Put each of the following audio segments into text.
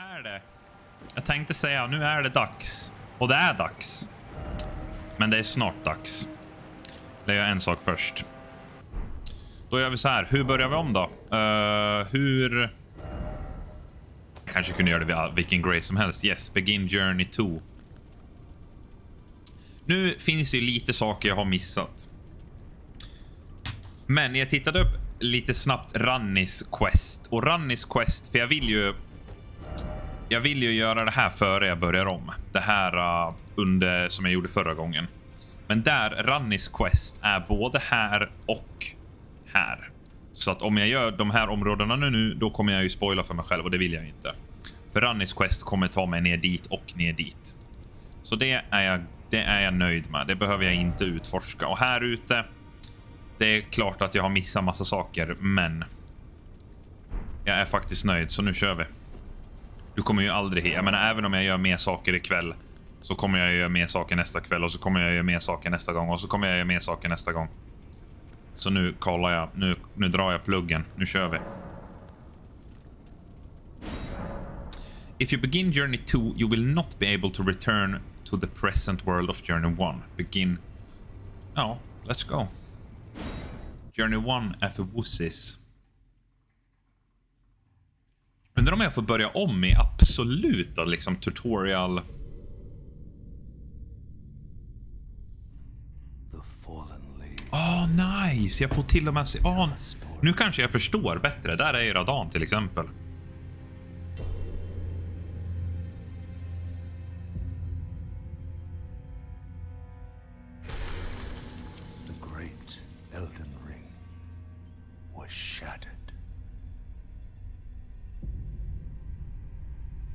är det. Jag tänkte säga nu är det dags. Och det är dags. Men det är snart dags. Det gör en sak först. Då gör vi så här. Hur börjar vi om då? Uh, hur... Jag kanske kunde göra det vid vilken grej som helst. Yes, begin journey 2. Nu finns det lite saker jag har missat. Men jag tittade upp lite snabbt Rannis quest. Och Rannis quest, för jag vill ju... Jag vill ju göra det här före jag börjar om. Det här uh, under som jag gjorde förra gången. Men där, Rannis quest är både här och här. Så att om jag gör de här områdena nu, då kommer jag ju spoila för mig själv och det vill jag inte. För Rannis quest kommer ta mig ner dit och ner dit. Så det är jag, det är jag nöjd med. Det behöver jag inte utforska. Och här ute, det är klart att jag har missat massa saker, men jag är faktiskt nöjd, så nu kör vi. Du kommer ju aldrig... Jag menar, även om jag gör mer saker ikväll så kommer jag göra mer saker nästa kväll och så kommer jag göra mer saker nästa gång och så kommer jag göra mer saker nästa gång. Så nu kollar jag. Nu, nu drar jag pluggen. Nu kör vi. If you begin journey 2, you will not be able to return to the present world of journey 1. Begin... Ja, let's go. Journey 1 är för wussis. Undrar om jag får börja om i absoluta liksom tutorial... Åh, oh, nice! Jag får till och med se... Oh, nu kanske jag förstår bättre. Där är ju Radan till exempel.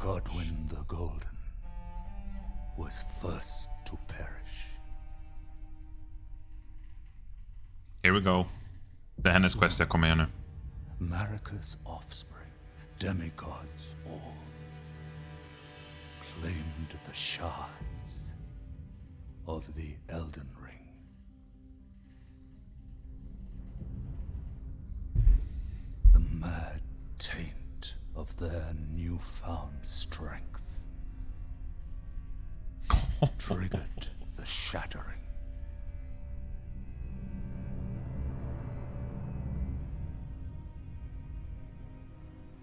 Godwyn the Golden was first to perish. Here we go. The är hennes quest jag kommer igen nu. Marika's offspring, demigods all, claimed the shards of the Elden Ring. The mad of their newfound strength triggered the shattering.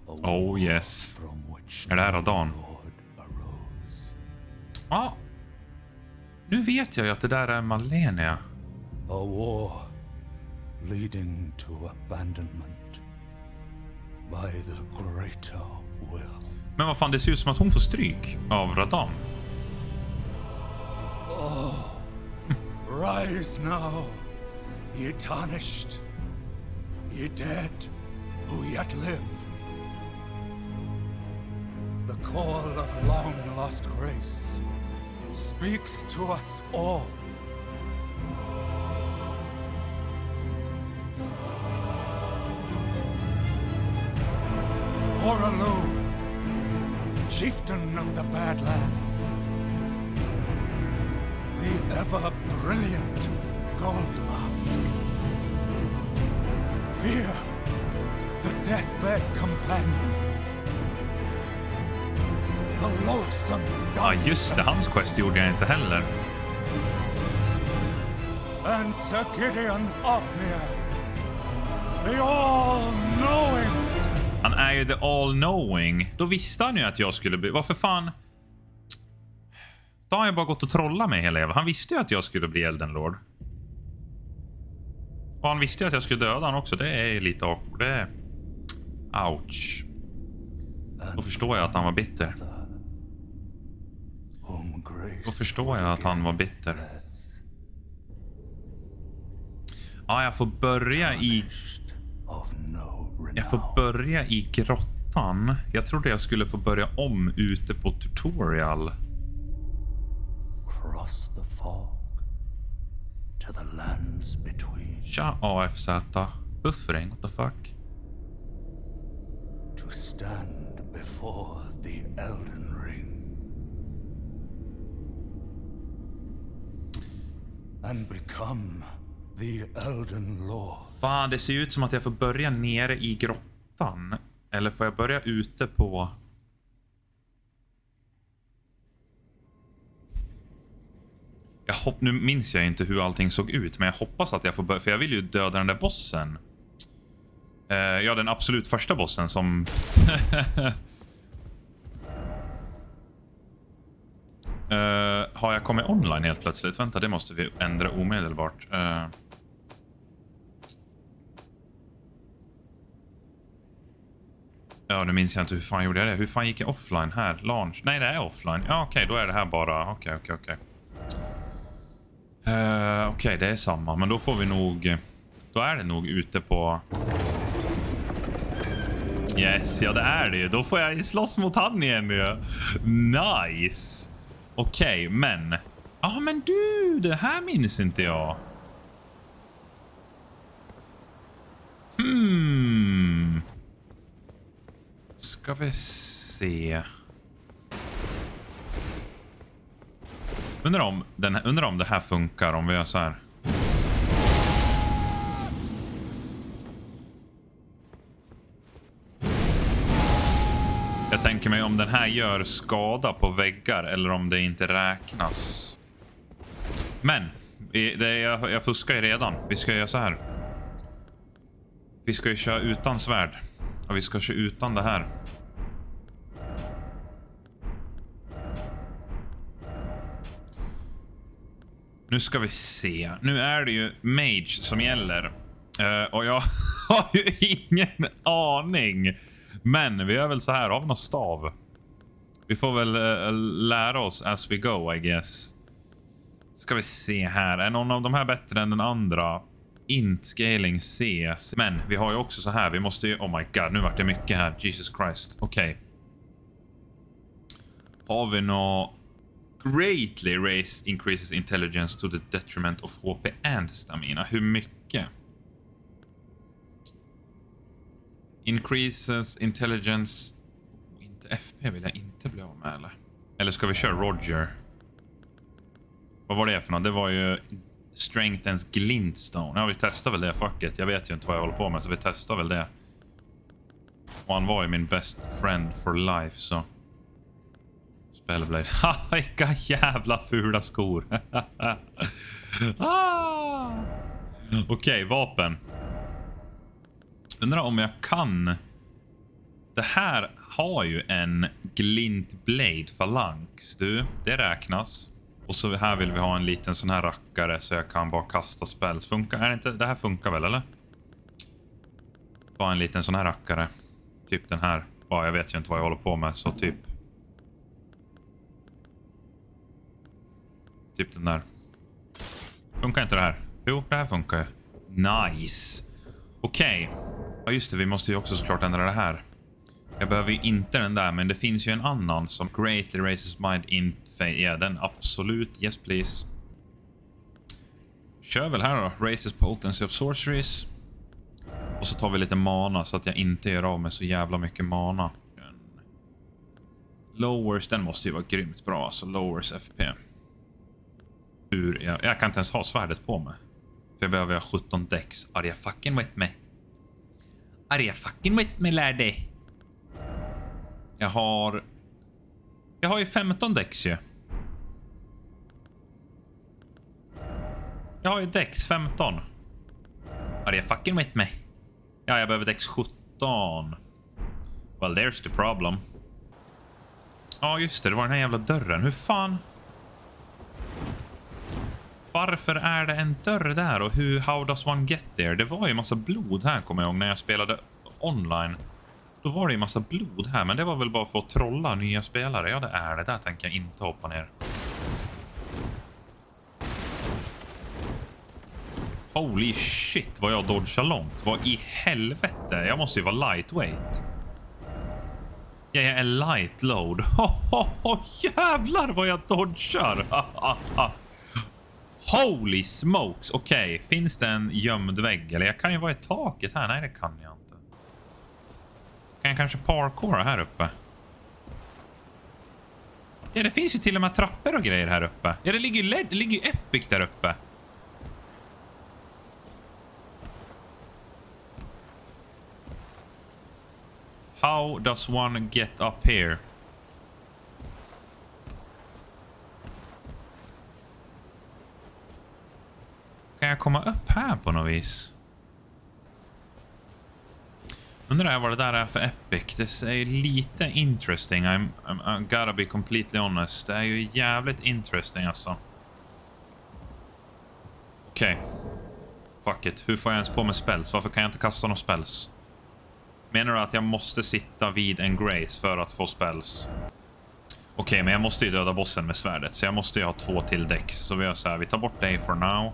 Oh yes. Är det här Radan? Ja. Nu vet jag ju att det där är Malenia. A war leading to abandonment by the greater will. Men vad fan, det ser ut som att hon får stryk av Radan. Oh, rise now, ye tarnished, ye dead who yet live. The call of long lost grace speaks to us all. Horalu, chieftain of the Badlands, the ever-brilliant Gold Mask. Fear, the deathbed companion. The loathsome Ja, just det. Hans quest gjorde jag inte heller. and Sir Gideon Othniel, the all-knowing. Han är ju the all-knowing. Då visste han ju att jag skulle bli... Varför fan? Då har jag bara gått och trollat mig hela jävla... Han visste ju att jag skulle bli Elden Lord. Och han visste ju att jag skulle döda honom också. Det är lite awkward. Det är... Ouch. Då förstår jag att han var bitter. Då förstår jag att han var bitter. Ja, jag får börja i... Jag får börja i grottan. Jag trodde jag skulle få börja om ute på tutorial. Cross the fog to the lands between. Tja AFZ. Buffering, what the fuck? To stand before the Elden Ring. And become. Fan, det ser ut som att jag får börja nere i grottan. Eller får jag börja ute på... Jag hopp, nu minns jag inte hur allting såg ut, men jag hoppas att jag får börja... För jag vill ju döda den där bossen. Uh, ja, den absolut första bossen som... uh, har jag kommit online helt plötsligt? Vänta, det måste vi ändra omedelbart. Uh... Ja, nu minns jag inte hur fan gjorde jag det. Hur fan gick jag offline här? Launch? Nej, det är offline. Ja, okej, okay, då är det här bara... Okej, okej, okej. Uh, okej, det är samma, men då får vi nog... Då är det nog ute på... Yes, ja det är det ju. Då får jag slåss mot han igen ju. Nice. Okej, okay, men... Ja, ah, men du, det här minns inte jag. Ska vi se. Undrar om, den, undrar om det här funkar om vi gör så här. Jag tänker mig om den här gör skada på väggar eller om det inte räknas. Men, det, jag, jag fuskar ju redan. Vi ska göra så här. Vi ska ju köra utan svärd. Och vi ska köra utan det här. Nu ska vi se. Nu är det ju Mage som gäller. Uh, och jag har ju ingen aning. Men vi gör väl så här. Har vi någon stav? Vi får väl uh, lära oss as we go, I guess. Ska vi se här. Är någon av de här bättre än den andra? Int scaling C. Men vi har ju också så här. Vi måste ju... Oh my god, nu vart det mycket här. Jesus Christ. Okej. Okay. Har vi nå Greatly raise increases intelligence to the detriment of HP and stamina. Hur mycket? Increases intelligence... Inte FP vill jag inte bli av med eller? Eller ska vi köra Roger? Vad var det för något? Det var ju Strengthens Glintstone. Ja, vi testar väl det. Fuck it. Jag vet ju inte vad jag håller på med, så vi testar väl det. Och han var ju min best friend for life, så... Spellblade. Ha, ah, vilka jävla fula skor. ah! Okej, okay, vapen. Undrar om jag kan... Det här har ju en Glint Blade du. Det räknas. Och så här vill vi ha en liten sån här rackare så jag kan bara kasta spells. Funkar är det inte? Det här funkar väl, eller? Bara en liten sån här rackare. Typ den här. Ja, jag vet ju inte vad jag håller på med, så typ... Typ den där. Funkar inte det här? Jo, det här funkar ju. Nice. Okej. Okay. Ja, just det. Vi måste ju också såklart ändra det här. Jag behöver ju inte den där, men det finns ju en annan som greatly raises mind in Ja, den absolut. Yes, please. Kör väl här då. Raises potency of sorceries. Och så tar vi lite mana så att jag inte gör av med så jävla mycket mana. Lowers, den måste ju vara grymt bra. Alltså lowers FP. Hur, jag, jag kan inte ens ha svärdet på mig. För jag behöver ha 17 dex. Are you fucking with me? Are you fucking with me, lärde? Jag har... Jag har ju 15 dex ju. Jag har ju dex 15. Are you fucking with me? Ja, jag behöver dex 17. Well, there's the problem. Ja, just det. Det var den här jävla dörren. Hur fan... Varför är det en dörr där och hur, how does one get there? Det var ju massa blod här kommer jag ihåg när jag spelade online. Då var det ju massa blod här, men det var väl bara för att trolla nya spelare. Ja, det är det. Där tänker jag inte hoppa ner. Holy shit vad jag dodgar långt. Vad i helvete? Jag måste ju vara lightweight. Ja, jag är light load. Oh, jävlar vad jag dodgar! Holy smokes! Okej, okay. finns det en gömd vägg? Eller jag kan ju vara i taket här. Nej, det kan jag inte. Kan jag kanske parkoura här uppe? Ja, det finns ju till och med trappor och grejer här uppe. Ja, det ligger ju led... det ligger ju Epic där uppe. How does one get up here? Kan jag komma upp här på något vis? Undrar jag vad det där är för epic. Det är lite interesting. I'm, I'm, I'm gotta be completely honest. Det är ju jävligt interesting alltså. Okej. Okay. Fuck it. Hur får jag ens på mig spells? Varför kan jag inte kasta några spells? Menar du att jag måste sitta vid en grace för att få spells? Okej, okay, men jag måste ju döda bossen med svärdet. Så jag måste ju ha två till dex. Så vi gör så här. Vi tar bort dig for now.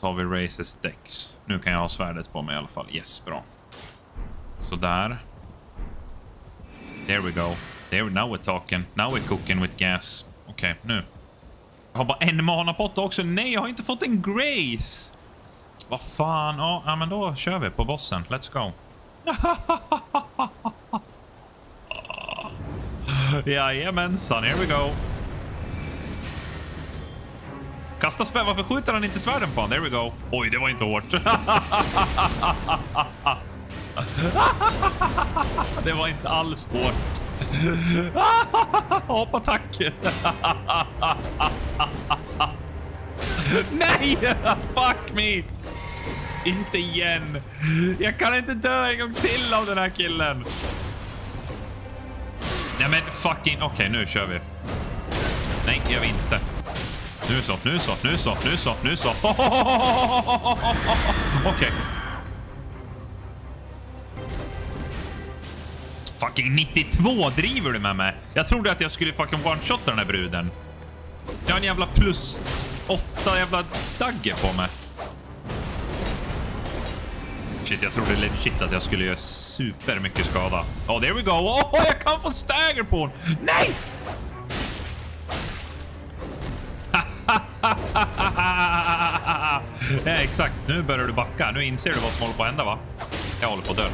Tar vi races dex. Nu kan jag ha svärdet på mig i alla fall. Yes, bra. Så där. There we go. There, now we're talking. Now we're cooking with gas. Okej, okay, nu. Jag har bara en manapott också. Nej, jag har inte fått en grace. Vad fan. Ja, men då kör vi på bossen. Let's go. Jajamensan, here we go. Kasta spö. Varför skjuter han inte svärden på honom? There we go. Oj, det var inte hårt. det var inte alls hårt. Apattack! Nej! Fuck me! Inte igen. Jag kan inte dö en gång till av den här killen. Nej men fucking... Okej, okay, nu kör vi. Nej, det gör vi inte. Nu så, nu så, nu så, nu så, nu så. Okej. Okay. Fucking 92 driver du med mig? Jag trodde att jag skulle fucking one-shotta den här bruden. Jag har en jävla plus 8 jävla dagger på mig. Shit, jag trodde legit att jag skulle göra super mycket skada. Oh, there we go. Oh, jag kan få stagger på hon. Nej! Ja, eh, exakt. Nu börjar du backa. Nu inser du vad som håller på att hända, va? Jag håller på att dö.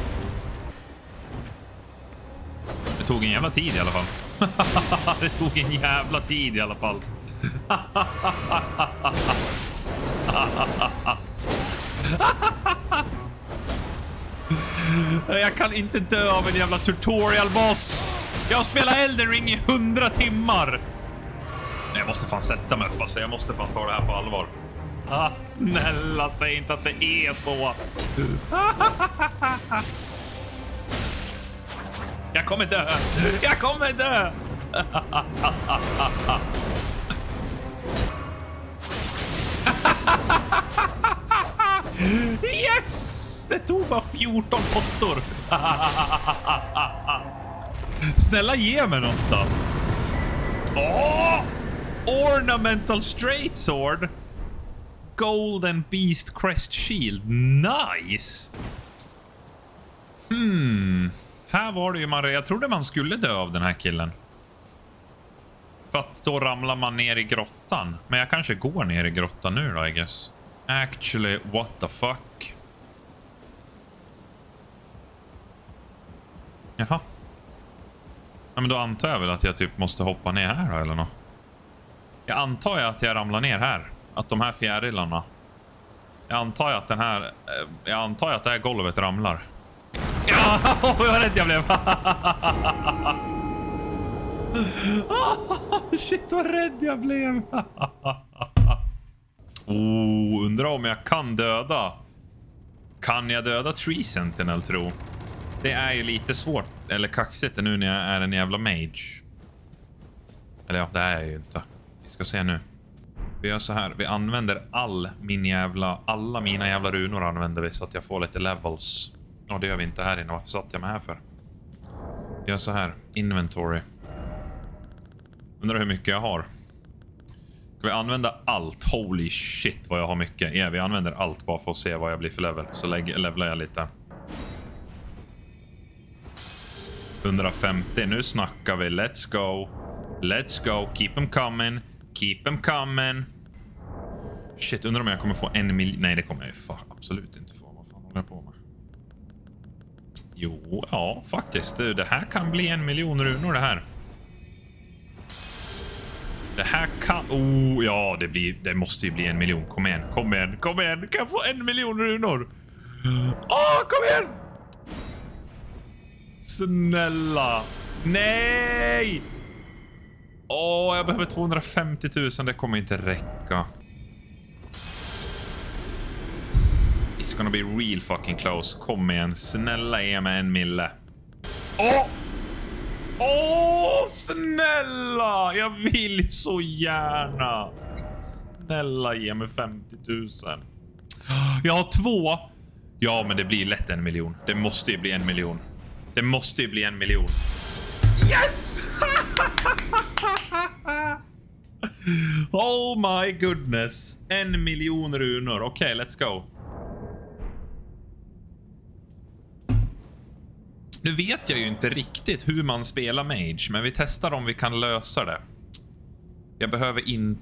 Det tog en jävla tid i alla fall. det tog en jävla tid i alla fall. Jag kan inte dö av en jävla tutorial boss. Jag har spelat Elden Ring i hundra timmar. Jag måste fan sätta mig upp alltså. Jag måste fan ta det här på allvar. Ah, snälla, säg inte att det är så. Jag kommer dö. Jag kommer dö. Yes! Det tog bara 14 pottor. Snälla ge mig något då. Åh! Ornamental straight sword. Golden Beast Crest Shield. Nice! Hmm. Här var det ju man... Jag trodde man skulle dö av den här killen. För att då ramlar man ner i grottan. Men jag kanske går ner i grottan nu då, I guess. Actually, what the fuck? Jaha. Ja, men då antar jag väl att jag typ måste hoppa ner här då, eller något. Jag antar ju att jag ramlar ner här. Att de här fjärilarna. Jag antar att den här... Eh, jag antar att det här golvet ramlar. Ja, vad rädd jag blev! Shit vad rädd jag blev! oh, undrar om jag kan döda. Kan jag döda Tree Sentinel tro? Det är ju lite svårt, eller kaxigt nu när jag är en jävla mage. Eller ja, det är jag ju inte. Vi ska se nu. Vi gör så här. Vi använder all min jävla, alla mina jävla runor använder vi så att jag får lite levels. Och det gör vi inte här inne. Varför satt jag mig här för? Vi gör så här. Inventory. Undrar hur mycket jag har. Ska vi använda allt? Holy shit vad jag har mycket. Ja, vi använder allt bara för att se vad jag blir för level. Så levlar jag lite. 150. Nu snackar vi. Let's go. Let's go. Keep them coming. Keep them coming. Shit, undrar om jag kommer få en miljon. Nej, det kommer jag ju fan absolut inte få. Vad fan håller jag på med? Jo, ja, faktiskt. Det, det här kan bli en miljon runor det här. Det här kan... Oh, ja, det, blir, det måste ju bli en miljon. Kom igen, kom igen, kom igen. Kan jag få en miljon runor? Åh, oh, kom igen! Snälla. Nej! Åh, oh, jag behöver 250 000. Det kommer inte räcka. It's gonna be real fucking close. Kom igen. Snälla ge mig en mille. Åh! Oh! Åh, snälla! Jag vill så gärna. Snälla ge mig 50 000. Jag har två. Ja, men det blir lätt en miljon. Det måste ju bli en miljon. Det måste ju bli en miljon. Yes! oh my goodness. En miljon runor. Okej, okay, let's go. Nu vet jag ju inte riktigt hur man spelar Mage, men vi testar om vi kan lösa det. Jag behöver in...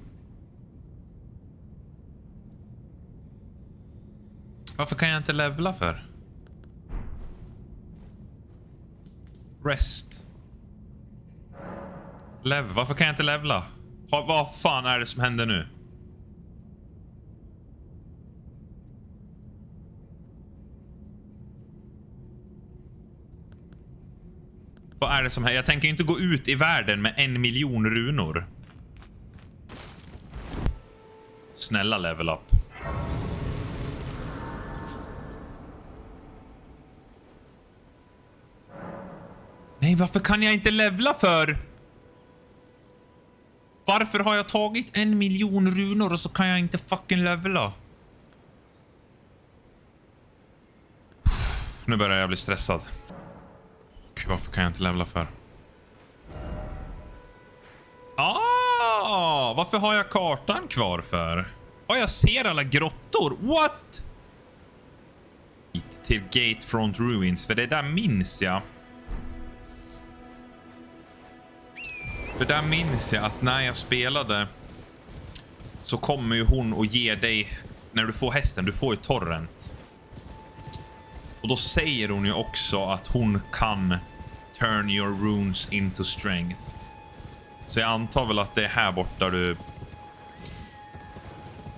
Varför kan jag inte levla för? Rest. Lev. Varför kan jag inte levla? Vad fan är det som händer nu? Vad är det som händer? Jag tänker inte gå ut i världen med en miljon runor. Snälla level up. Nej, varför kan jag inte levla för? Varför har jag tagit en miljon runor och så kan jag inte fucking levla? Nu börjar jag bli stressad. Varför kan jag inte levla för? Ah! Varför har jag kartan kvar för? Ja, jag ser alla grottor. What? Till Gatefront Ruins, för det där minns jag. För där minns jag att när jag spelade så kommer ju hon och ger dig, när du får hästen, du får ju torrent. Och då säger hon ju också att hon kan turn your runes into strength. Så jag antar väl att det är här borta du...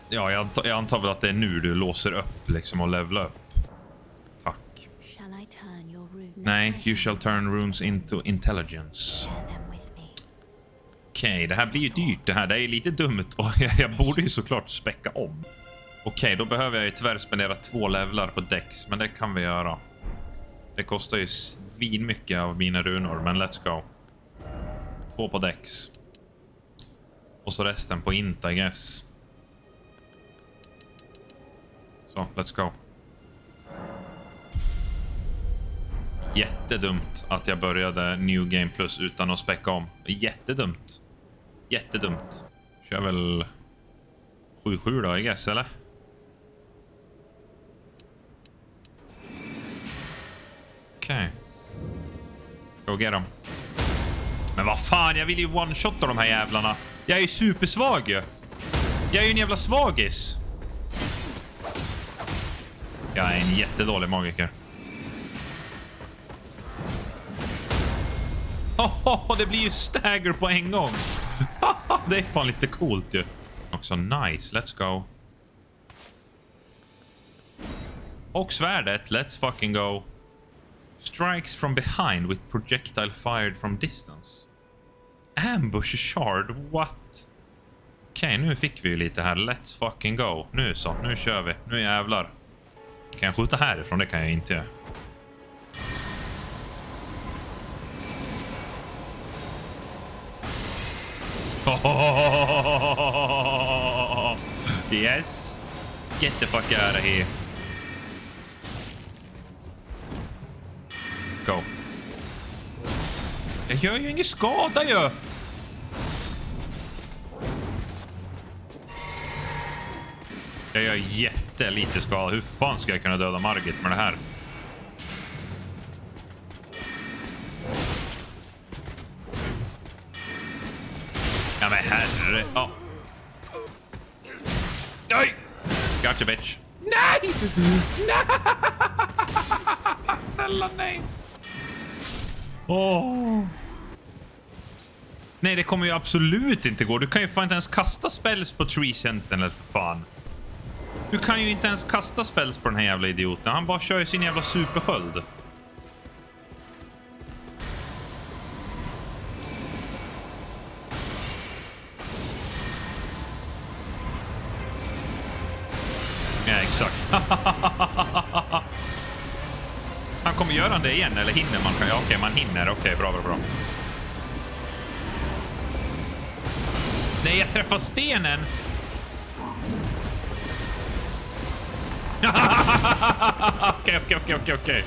Ja, jag antar, jag antar väl att det är nu du låser upp liksom och levlar upp. Tack. Nej, you shall turn runes into intelligence. Okej, okay, det här blir ju dyrt det här. Det är lite dumt och jag, borde ju såklart späcka om. Okej, okay, då behöver jag ju tyvärr spendera två levlar på Dex, men det kan vi göra. Det kostar ju svin mycket av mina runor, men let's go. Två på Dex. Och så resten på int, I guess. Så, let's go. Jättedumt att jag började New Game Plus utan att späcka om. Jättedumt. Jättedumt. Kör väl 7-7 då, I guess, eller? Okej. Okay. Go get them! Men vad fan, jag vill ju one-shotta de här jävlarna. Jag är ju supersvag ju. Jag är ju en jävla svagis. Jag är en jättedålig magiker. Oh, det blir ju stagger på en gång. det är fan lite coolt ju. Också nice. Let's go. Och svärdet. Let's fucking go. Strikes from behind with projectile fired from distance. Ambush shard, what? Okej, okay, nu fick vi ju lite här. Let's fucking go. Nu så, nu kör vi. Nu jävlar. Kan jag skjuta härifrån? Det kan jag inte. göra. yes. Get the fuck out of here. go. Jag gör ju ingen skada ju. Jag gör jättelite skada. Hur fan ska jag kunna döda Margit med det här? Ja men herre... Ja. Nej! Gotcha bitch. Nej! Nej! Snälla nej! Åh. Nej, det kommer ju absolut inte gå. Du kan ju fan inte ens kasta spells på Tree Sentinel för fan. Du kan ju inte ens kasta spells på den här jävla idioten. Han bara kör ju sin jävla supersköld. Det igen, eller hinner man? Ja, okej, man hinner. Okej, bra, bra, bra. Nej, jag träffar stenen! Okej, okej, okej, okej, okej.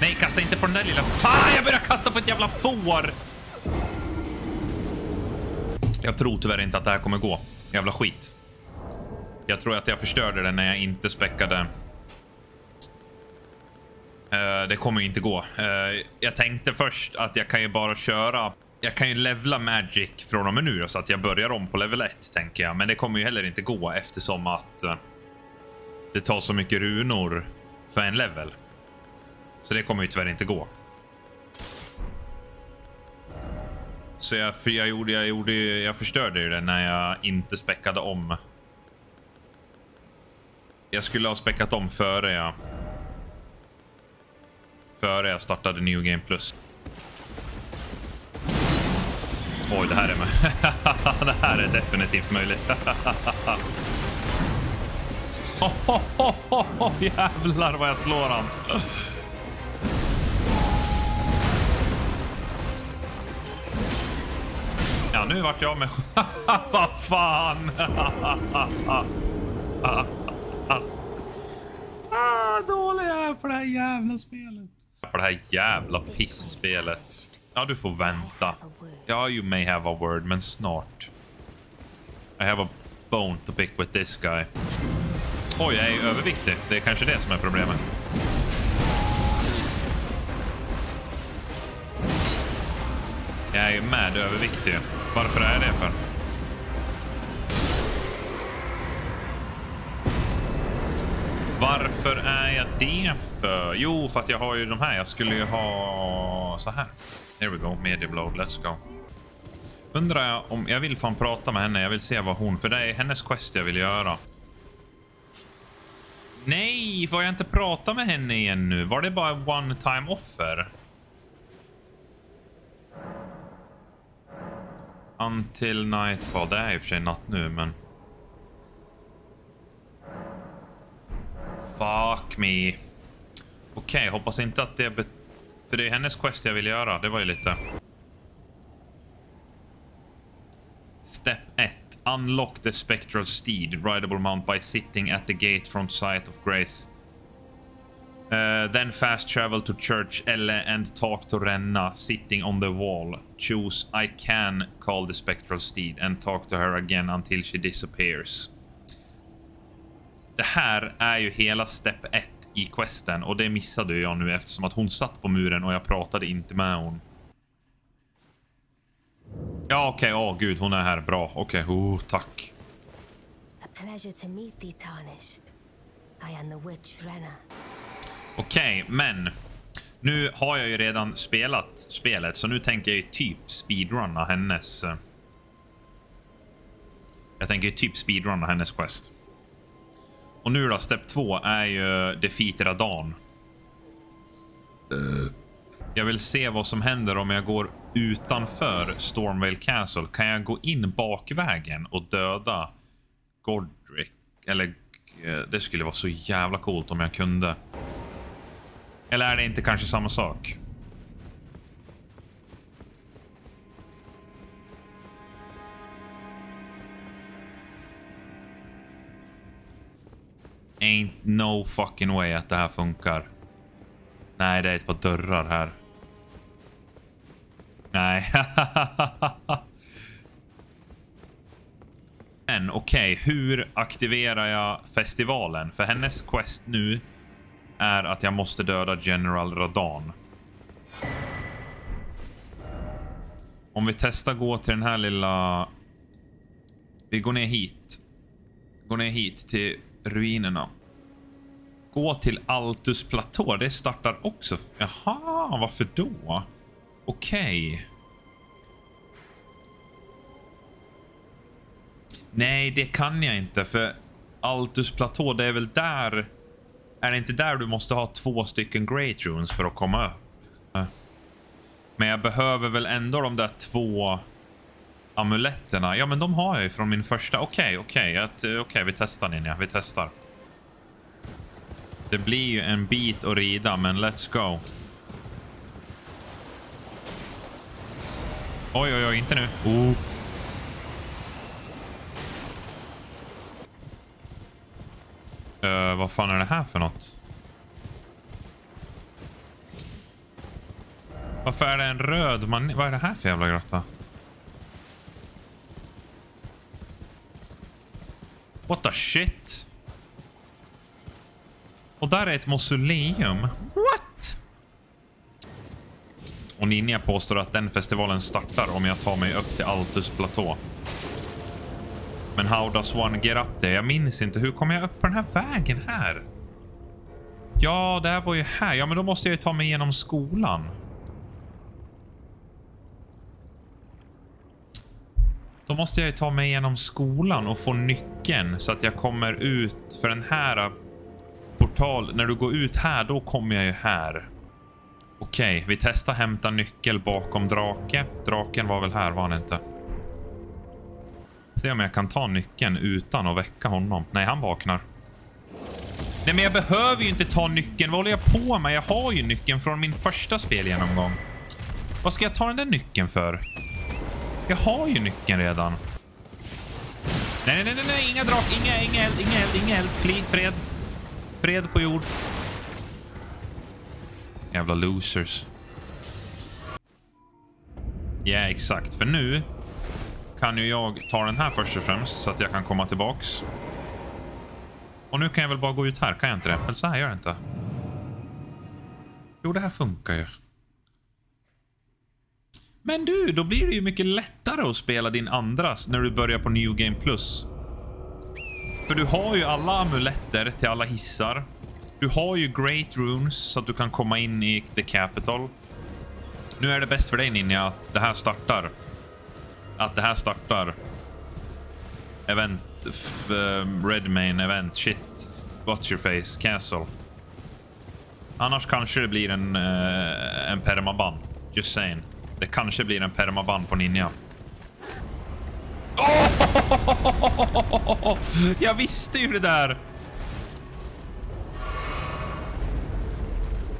Nej, kasta inte på den där lilla... Fan, jag börjar kasta på ett jävla får! Jag tror tyvärr inte att det här kommer gå. Jävla skit. Jag tror att jag förstörde det när jag inte späckade. Uh, det kommer ju inte gå. Uh, jag tänkte först att jag kan ju bara köra. Jag kan ju levla Magic från och med nu så att jag börjar om på level 1 tänker jag. Men det kommer ju heller inte gå eftersom att uh, det tar så mycket runor för en level. Så det kommer ju tyvärr inte gå. Så jag, för jag, gjorde, jag, gjorde, jag förstörde ju det när jag inte späckade om. Jag skulle ha späckat om före jag... Före jag startade New Game Plus. Oj, det här är med. det här är definitivt möjligt. Jävlar vad jag slår han. Nu vart jag med... Vad fan! ah, dålig jag är på det här jävla spelet. På det här jävla pissspelet. Ja, du får vänta. Ja, you may have a word, men snart. I have a bone to pick with this guy. Oj, jag är överviktig. Det är kanske det som är problemet. Är ju med överviktig. Varför är jag det för? Varför är jag det för? Jo, för att jag har ju de här. Jag skulle ju ha så här. Here we go. Mediebload. Let's go. Undrar jag om jag vill fan prata med henne. Jag vill se vad hon... För det är hennes quest jag vill göra. Nej, får jag inte prata med henne igen nu? Var det bara one time offer? Until Nightfall. Det är i och för sig natt nu, men... Fuck me. Okej, okay, hoppas inte att det... För det är hennes quest jag vill göra. Det var ju lite... Step 1. Unlock the spectral steed. Rideable mount by sitting at the gate front sight of Grace. Uh, then fast travel to Church Elle and talk to Renna sitting on the wall. Choose I can call the spectral steed and talk to her again until she disappears. Det här är ju hela step 1 i questen och det missade jag nu eftersom att hon satt på muren och jag pratade inte med hon. Ja, okej. Okay. Åh, oh, gud. Hon är här. Bra. Okej. Okay. Oh, tack. A pleasure to meet thee, Tarnished. I am the witch Renna. Okej, okay, men nu har jag ju redan spelat spelet, så nu tänker jag ju typ speedrunna hennes... Eh, jag tänker ju typ speedrunna hennes quest. Och nu då, step två är ju Defeat Radan. Jag vill se vad som händer om jag går utanför Stormvale Castle. Kan jag gå in bakvägen och döda Godric? Eller eh, det skulle vara så jävla coolt om jag kunde. Eller är det inte kanske samma sak? Ain't no fucking way att det här funkar. Nej, det är ett par dörrar här. Nej. Men okej, okay, hur aktiverar jag festivalen? För hennes quest nu är att jag måste döda General Radan. Om vi testar gå till den här lilla... Vi går ner hit. Går ner hit till ruinerna. Gå till Altus platå. Det startar också. Jaha, varför då? Okej. Okay. Nej, det kan jag inte för Altus platå, det är väl där... Är det inte där du måste ha två stycken Great Runes för att komma upp? Eh. Men jag behöver väl ändå de där två amuletterna. Ja, men de har jag ju från min första. Okej, okay, okej. Okay, eh, okay, vi testar Ninja. Vi testar. Det blir ju en bit att rida, men let's go. Oj, oj, oj, inte nu. Oh. Uh, vad fan är det här för något? Varför är det en röd man Vad är det här för jävla grotta? What the shit? Och där är ett mausoleum. What? Och Ninja påstår att den festivalen startar om jag tar mig upp till Altus platå. Men how does one get up there? Jag minns inte. Hur kommer jag upp på den här vägen här? Ja, det här var ju här. Ja, men då måste jag ju ta mig igenom skolan. Då måste jag ju ta mig igenom skolan och få nyckeln så att jag kommer ut för den här portal. När du går ut här, då kommer jag ju här. Okej, okay, vi testar hämta nyckel bakom drake. Draken var väl här, var han inte? Se om jag kan ta nyckeln utan att väcka honom. Nej, han vaknar. Nej, men jag behöver ju inte ta nyckeln. Vad håller jag på med? Jag har ju nyckeln från min första spelgenomgång. Vad ska jag ta den där nyckeln för? Jag har ju nyckeln redan. Nej, nej, nej, nej, inga drak, inga, inga eld, inga eld, inga eld. Fli, fred. Fred på jord. Jävla losers. Ja, exakt. För nu kan ju jag ta den här först och främst så att jag kan komma tillbaks. Och nu kan jag väl bara gå ut här, kan jag inte det? Eller så här gör det inte. Jo, det här funkar ju. Men du, då blir det ju mycket lättare att spela din andra när du börjar på New Game Plus. För du har ju alla amuletter till alla hissar. Du har ju Great Runes så att du kan komma in i The Capital. Nu är det bäst för dig Ninja att det här startar. Att det här startar. Event, eh, Redmain event, shit, what's your face, castle. Annars kanske det blir en, uh, en permaban. Just saying. Det kanske blir en permaban på Ninja. Oh! Jag visste ju det där!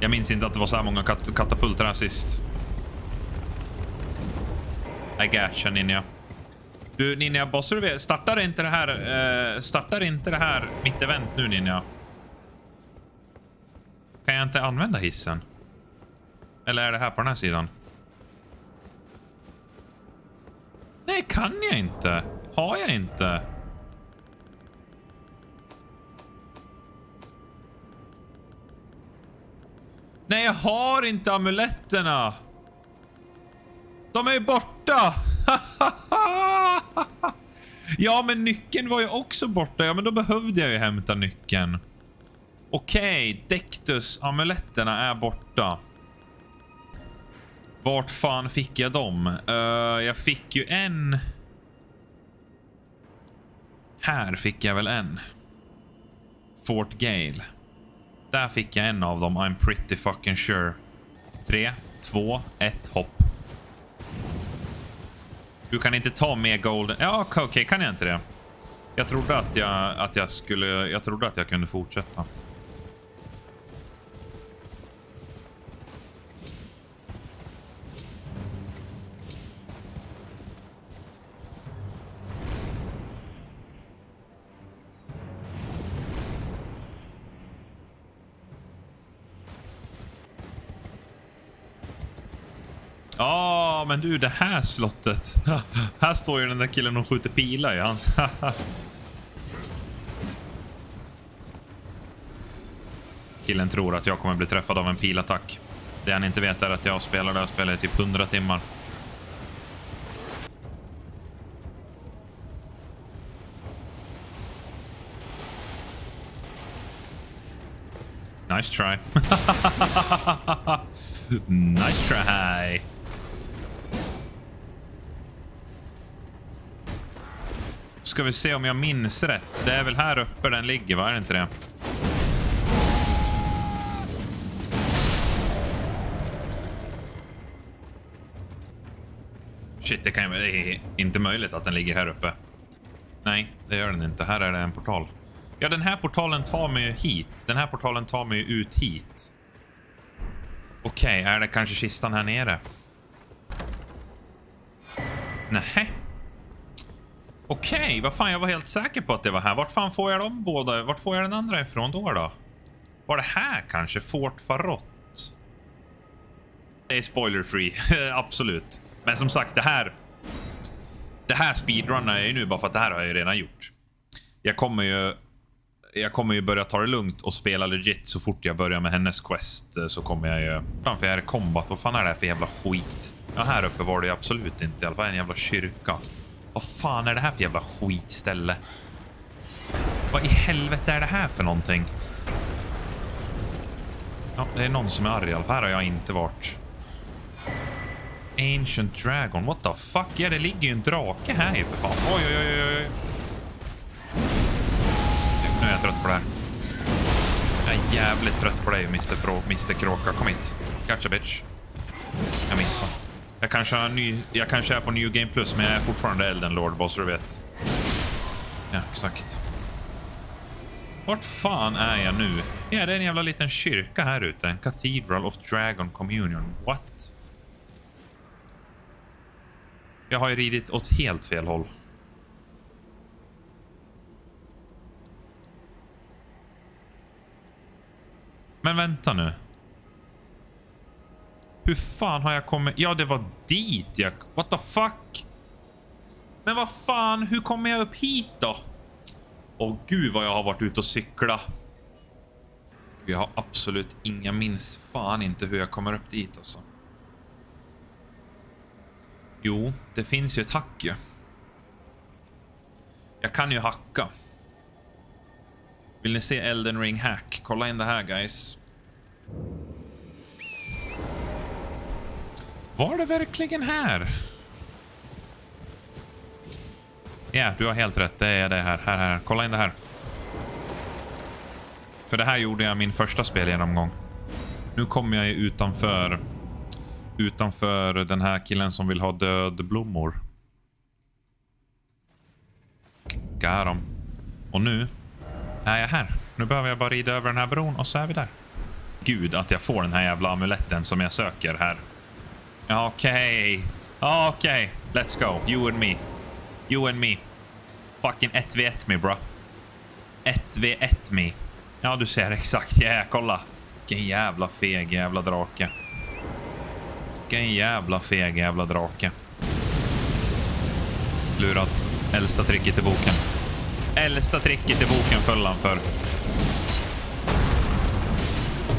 Jag minns inte att det var så här många kat katapulter här sist. I gotcha, Ninja. Du, Ninja, bossar du Startar inte det här... Uh, startar inte det här mitt event nu, Ninja? Kan jag inte använda hissen? Eller är det här på den här sidan? Nej, kan jag inte. Har jag inte. Nej, jag har inte amuletterna. De är borta. ja, men nyckeln var ju också borta. Ja, men då behövde jag ju hämta nyckeln. Okej, okay, Dectus-amuletterna är borta. Vart fan fick jag dem? Uh, jag fick ju en... Här fick jag väl en. Fort Gale. Där fick jag en av dem, I'm pretty fucking sure. Tre, två, ett, hopp. Du kan inte ta med golden... Ja, okej, okay, kan jag inte det? Jag trodde att jag, att jag skulle... Jag trodde att jag kunde fortsätta. Ja, men du, det här slottet. här står ju den där killen och skjuter pilar i hans... killen tror att jag kommer bli träffad av en pilattack. Det han inte vet är att jag spelar det här spelet i typ 100 timmar. Nice try. nice try. Ska vi se om jag minns rätt. Det är väl här uppe den ligger, va? Är det inte det? Shit, det, kan ju, det är inte möjligt att den ligger här uppe. Nej, det gör den inte. Här är det en portal. Ja, den här portalen tar mig ju hit. Den här portalen tar mig ju ut hit. Okej, okay, är det kanske kistan här nere? Nej. Okej, okay, vad fan, jag var helt säker på att det var här. Vart fan får jag dem båda? Vart får jag den andra ifrån då då? Var det här kanske? Fort Farott? Det är spoiler free, absolut. Men som sagt, det här... Det här speedrunnar jag ju nu bara för att det här har jag ju redan gjort. Jag kommer ju... Jag kommer ju börja ta det lugnt och spela legit så fort jag börjar med hennes quest eh, så kommer jag ju... Framför är combat. Vad fan är det här för jävla skit? Ja, här uppe var det ju absolut inte. I alla fall en jävla kyrka. Vad fan är det här för jävla skitställe? Vad i helvete är det här för någonting? Ja, det är någon som är arg i alla fall. Här har jag inte varit. Ancient Dragon. What the fuck? Ja, det ligger ju en drake här ju för fan. Oj, oj, oj, oj. Nu är jag trött på det här. Jag är jävligt trött på dig, Mr. Frå Mr. Kråka. Kom hit. Gotcha, bitch. Jag missade. Jag kanske, har ny, jag kanske är på New Game Plus, men jag är fortfarande Elden Lord, bara så du vet. Ja, exakt. Vart fan är jag nu? Ja, det är en jävla liten kyrka här ute. En Cathedral of Dragon Communion. What? Jag har ju ridit åt helt fel håll. Men vänta nu. Hur fan har jag kommit? Ja, det var dit jag... What the fuck? Men vad fan, hur kommer jag upp hit då? Åh gud vad jag har varit ute och cykla. Jag har absolut inga minns fan inte hur jag kommer upp dit alltså. Jo, det finns ju ett hack ju. Jag kan ju hacka. Vill ni se Elden Ring hack? Kolla in det här guys. Var det verkligen här? Ja, du har helt rätt. Det är det här. Här, här. Kolla in det här. För det här gjorde jag min första spelgenomgång. Nu kommer jag ju utanför utanför den här killen som vill ha död blommor. Got Och nu är jag här. Nu behöver jag bara rida över den här bron och så är vi där. Gud, att jag får den här jävla amuletten som jag söker här. Okej. Okay. Okej. Okay. Let's go. You and me. You and me. Fucking 1v1 me, bro. 1v1 me. Ja, du ser exakt. Ja, yeah, kolla. Vilken jävla feg jävla drake. Vilken jävla feg jävla drake. Lurad. Äldsta tricket i boken. Äldsta tricket i boken föll han för.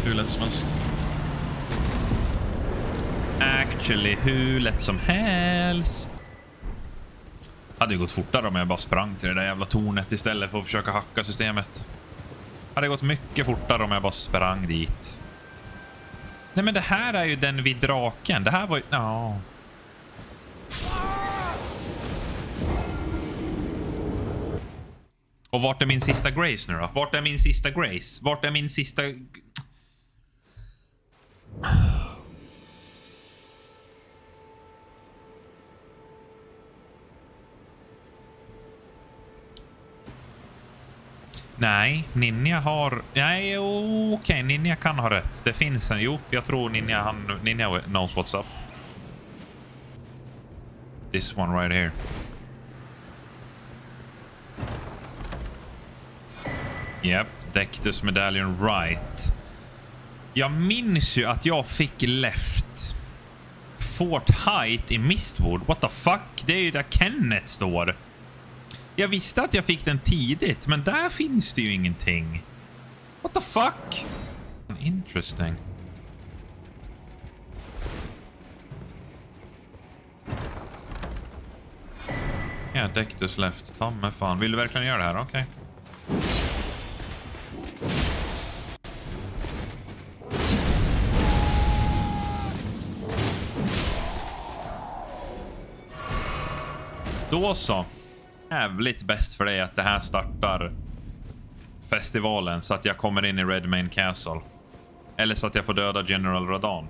Hur lätt som helst literally hur lätt som helst. Hade ju gått fortare om jag bara sprang till det där jävla tornet istället för att försöka hacka systemet. Hade gått mycket fortare om jag bara sprang dit. Nej, men det här är ju den vid draken. Det här var ju... Ja. Och vart är min sista Grace nu då? Vart är min sista Grace? Vart är min sista... Nej, Ninja har... Nej, okej. Okay, Ninja kan ha rätt. Det finns en... Jo, jag tror Ninja, han, Ninja knows what's up. This one right here. Yep, Dectus Medallion right. Jag minns ju att jag fick left Fort Height i Mistwood. What the fuck? Det är ju där Kenneth står. Jag visste att jag fick den tidigt, men där finns det ju ingenting. What the fuck? interesting. Ja, Dectus left. Ta fan. Vill du verkligen göra det här? Okej. Då så. Jävligt bäst för dig att det här startar festivalen så att jag kommer in i Redmain Castle. Eller så att jag får döda General Radan.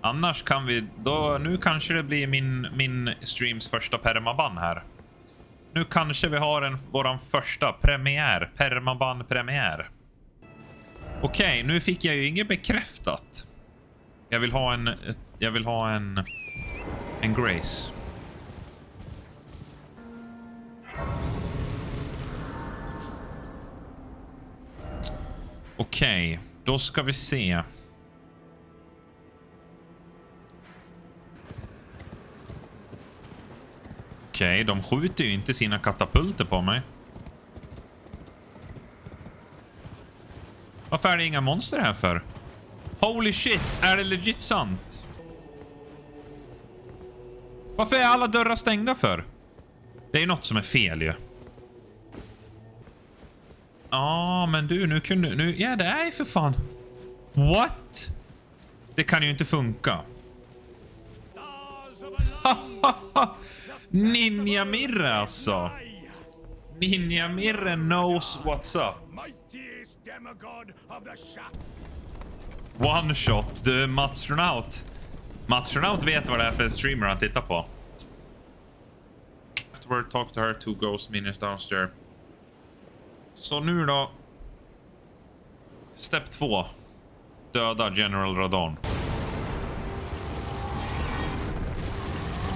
Annars kan vi... Då, nu kanske det blir min, min streams första permaban här. Nu kanske vi har en, våran första premiär. Permaban-premiär. Okej, nu fick jag ju inget bekräftat. Jag vill ha en... Jag vill ha en... En Grace. Okej, då ska vi se. Okej, de skjuter ju inte sina katapulter på mig. Varför är det inga monster här för? Holy shit, är det legit sant? Varför är alla dörrar stängda för? Det är ju något som är fel ju. Ja, ah, men du, nu kunde... Nu, ja, det är ju för fan... What? Det kan ju inte funka. Ninja Mirre alltså. Ninja Mirre knows what's up. One shot, du Matstronaut. Matstronaut vet vad det är för streamer han tittar på. Afterward talk to her, two ghost minutes downstairs. Så nu då. Step 2. Döda General Radon.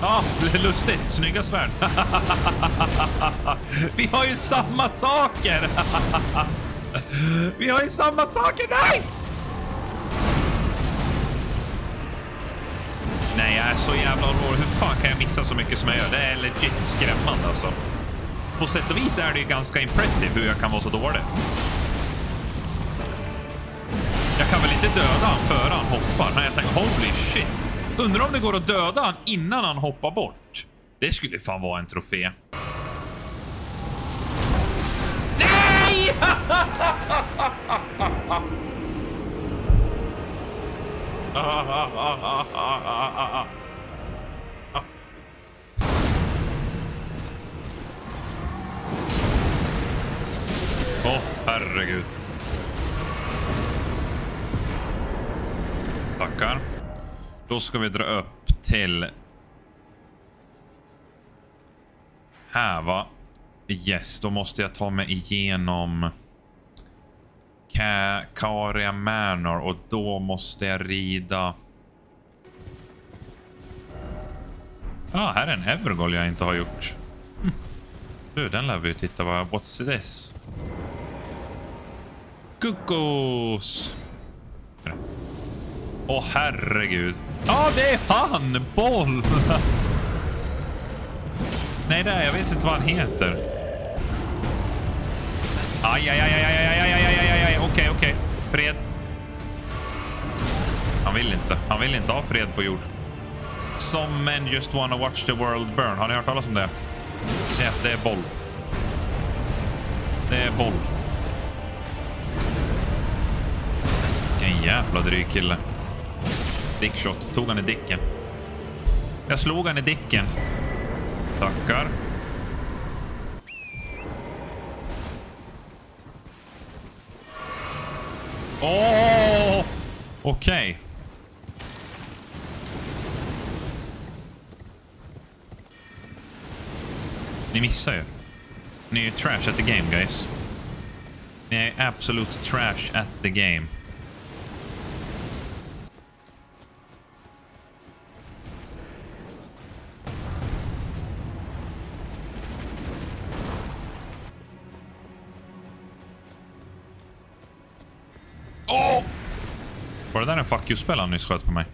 Ja, ah, det är lustigt. Snygga svärd. Vi har ju samma saker! Vi har ju samma saker! Nej! Nej, jag är så jävla orolig. Hur fan kan jag missa så mycket som jag gör? Det är legit skrämmande alltså. På sätt och vis är det ju ganska impressive hur jag kan vara så dålig. Jag kan väl inte döda han före han hoppar? Nej, jag tänker holy shit. Undrar om det går att döda han innan han hoppar bort. Det skulle fan vara en trofé. Nej! Åh, oh, herregud. Tackar. Då ska vi dra upp till... Här, va? Yes, då måste jag ta mig igenom... Ka Karia Manor och då måste jag rida... Ah, här är en Evergol jag inte har gjort. Hm. Du, den lär vi ju titta på. What's this? Kuckos! Åh, oh, herregud. Ja, oh, det är han! Boll! Nej, det är jag vet inte vad han heter. Aj, aj, aj, aj, aj, aj, aj, aj, aj, aj, okej, okej. Fred. Han vill inte. Han vill inte ha fred på jord. Some men just wanna watch the world burn. Har ni hört talas om det? Ja, det är boll. Det är boll. Vilken jävla dryg kille. Dickshot. Tog han i dicken. Jag slog han i dicken. Tackar. Åh! Oh! Okej. Okay. Ni missar ju. Ni är trash at the game, guys. Ni är absolut trash at the game. Var det där en fuck you-spel han nyss sköt på mig?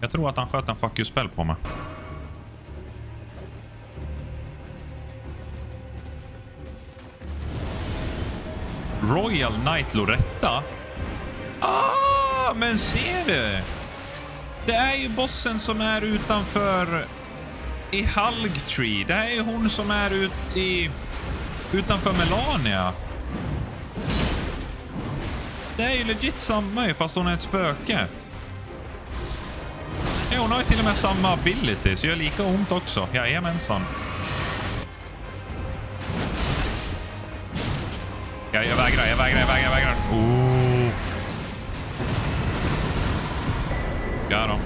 Jag tror att han sköt en fuck you-spel på mig. Royal Knight Loretta? Ah, men ser du? Det är ju bossen som är utanför i Halgtree. Det här är ju hon som är ut i, utanför Melania. Det är ju legit samma ju, fast hon är ett spöke. Ja, hon har ju till och med samma ability, så gör lika ont också. Jajamensan. Vägrar, jag vägrar, jag vägrar, jag vägrar. Oh. Ja då.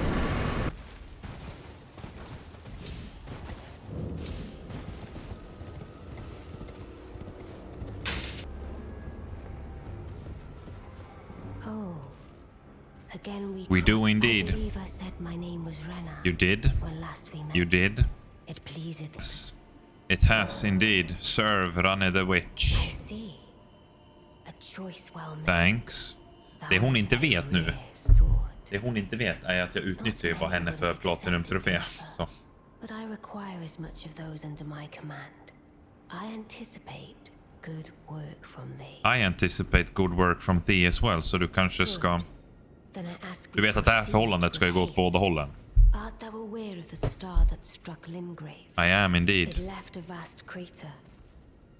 Oh. Again we We do cross. indeed. I believe I said my name was Rena. You did. When last we met. You did. It pleaseth. It has indeed. Serve Ranne the I Witch. see. A choice well made. Thanks. Det hon inte vet nu, det hon inte vet är att jag utnyttjar ju bara henne för Platinum-trofé. Så. But I require as much of those under my command. I anticipate good work from thee. I anticipate good work from thee as well, så du kanske ska... Du vet att det här förhållandet ska ju gå åt båda hållen. Art thou aware of the star that struck Limgrave? I am indeed. It left a vast crater,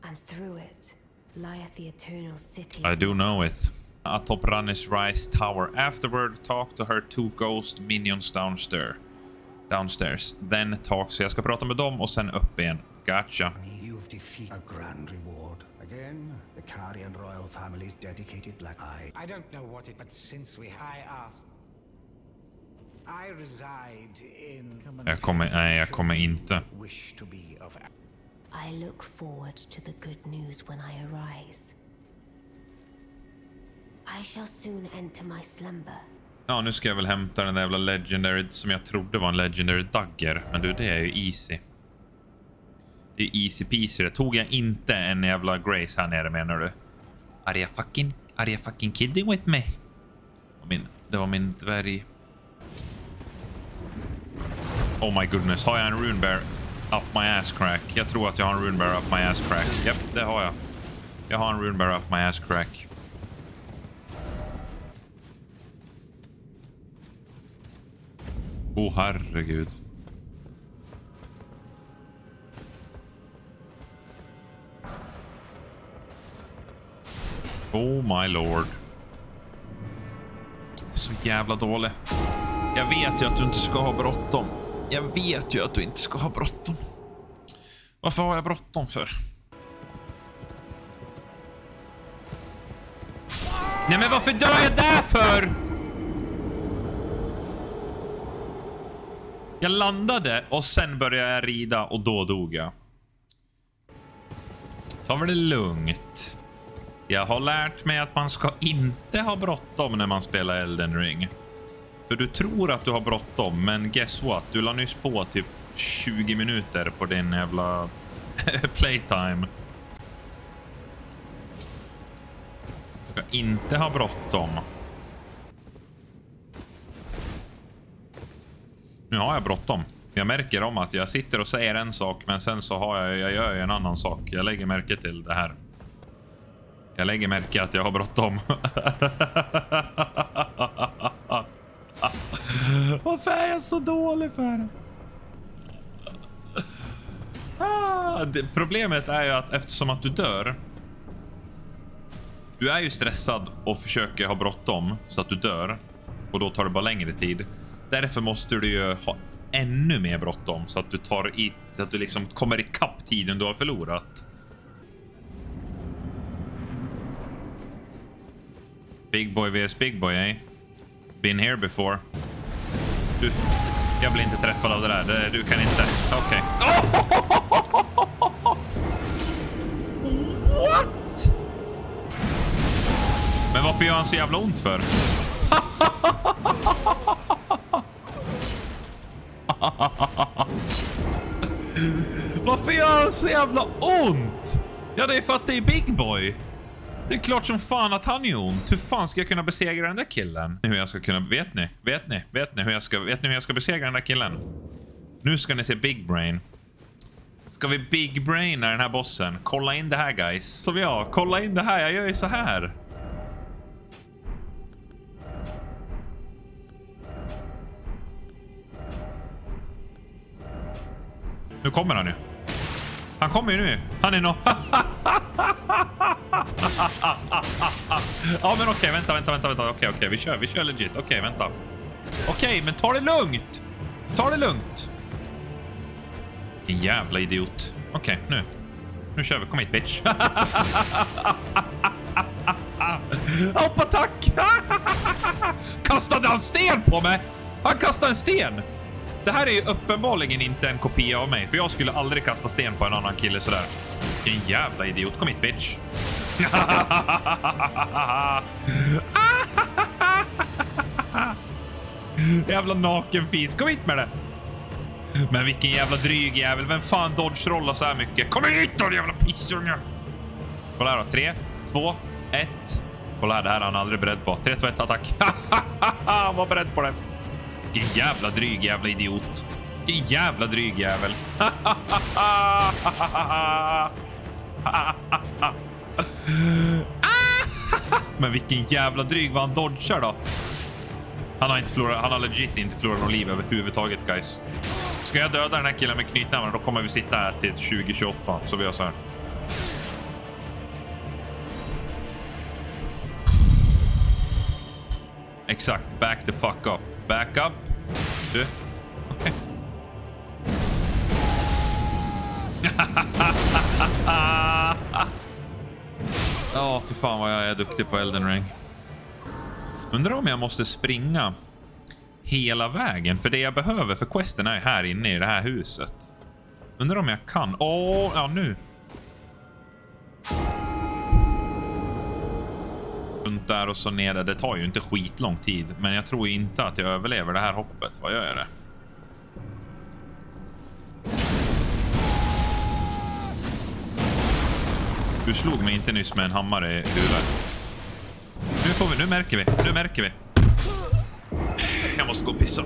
and through it lieth the eternal city. I do know it. Atop Rannis Rise Tower. Afterward, talk to her two ghost minions downstairs. Downstairs. Then talk. Så jag ska prata med dem och sen upp igen. Gotcha. You've defeated a grand reward. Again, the Carian royal family's dedicated black eye. I don't know what it, but since we I asked. I reside in. Jag kommer, nej, jag kommer inte. I look forward to the good news when I arise. I shall soon enter my slumber. Ja, nu ska jag väl hämta den där jävla legendary som jag trodde var en legendary dagger. Men du, det är ju easy. Det är easy peasy. Det tog jag inte en jävla Grace här nere menar du? Are you fucking, are you fucking kidding with me? Min, det var min dvärg. Oh my goodness, har jag en rune bear up my ass crack? Jag tror att jag har en runebearer up my ass crack. Japp, det har jag. Jag har en runebearer up my ass crack. Åh oh, herregud. Oh my lord. Så jävla dålig. Jag vet ju att du inte ska ha bråttom. Jag vet ju att du inte ska ha bråttom. Varför har jag bråttom för? Nej men varför dör jag där för? Jag landade och sen började jag rida och då dog jag. Ta väl det lugnt. Jag har lärt mig att man ska inte ha bråttom när man spelar Elden Ring. För du tror att du har bråttom, men guess what? Du la nyss på typ 20 minuter på din jävla playtime. Ska inte ha bråttom. Nu har jag bråttom. Jag märker om att jag sitter och säger en sak, men sen så har jag, jag gör ju en annan sak. Jag lägger märke till det här. Jag lägger märke att jag har bråttom. Varför är jag så dålig för? Ah, det, problemet är ju att eftersom att du dör. Du är ju stressad och försöker ha bråttom så att du dör. Och då tar det bara längre tid. Därför måste du ju ha ännu mer bråttom så att du tar i så att du liksom kommer ikapp tiden du har förlorat. Big boy vs big boy, eh? Been here before. Du, jag blir inte träffad av det där. Du kan inte. Okej. What? Men varför gör han så jävla ont för? Varför gör han så jävla ont? Ja, det är för att det är Big Boy. Det är klart som fan att han är ont! Hur fan ska jag kunna besegra den där killen? Hur jag ska kunna... Vet ni? Vet ni? Vet ni hur jag ska, vet ni hur jag ska besegra den där killen? Nu ska ni se Big Brain. Ska vi Big Braina den här bossen? Kolla in det här guys. Som jag. Kolla in det här. Jag gör ju så här. Nu kommer han ju. Han kommer ju nu. Han är nog... ja, men okej. vänta, vänta, vänta. vänta. Okej, okej. vi kör. Vi kör legit. Okej, vänta. Okej, men ta det lugnt. Ta det lugnt. Vilken jävla idiot. Okej, nu. Nu kör vi. Kom hit, bitch. Hoppattack! Kastade han sten på mig? Han kastade en sten! Det här är ju uppenbarligen inte en kopia av mig, för jag skulle aldrig kasta sten på en annan kille sådär. Vilken jävla idiot. Kom hit, bitch. jävla nakenfis. Kom hit med det. Men vilken jävla dryg jävel. Vem fan dodge-rollar så här mycket? Kom hit då, jävla pissunge! Kolla här då. Tre, två, ett. Kolla här, det här är han aldrig beredd på. 3, 2, 1, attack. Han var beredd på det. Vilken jävla dryg jävla idiot. Vilken jävla dryg jävel. Men vilken jävla dryg vad han dodgar då. Han har, inte förlorat, han har legit inte förlorat någon liv överhuvudtaget guys. Ska jag döda den här killen med knytnävarna då kommer vi sitta här till 2028. Så vi gör så här. Exakt. Back the fuck up. Back up. Du. Okej. Ja, oh, för fan vad jag är duktig på Elden Ring. Undrar om jag måste springa hela vägen. För det jag behöver för questen är här inne i det här huset. Undrar om jag kan. Åh, oh, ja nu. Runt där och så ner Det tar ju inte skitlång tid. Men jag tror inte att jag överlever det här hoppet. Vad gör jag det? Du slog mig inte nyss med en hammare i huvudet. Nu får vi, nu märker vi, nu märker vi. Jag måste gå och pissa.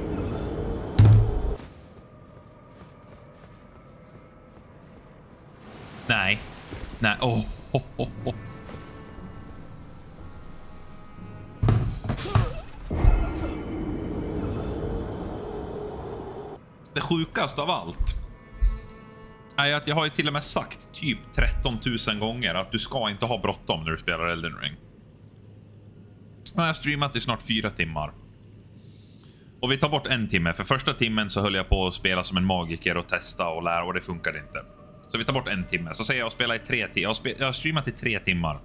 Nej. Nej. Åh. Oh, oh, oh, oh. Det sjukaste av allt är att jag har ju till och med sagt typ 13 000 gånger att du ska inte ha bråttom när du spelar Elden Ring. Jag har streamat i snart fyra timmar. Och vi tar bort en timme. För första timmen så höll jag på att spela som en magiker och testa och lära och det funkade inte. Så vi tar bort en timme. Så säger jag att spela i tre timmar. Jag, jag har streamat i tre timmar.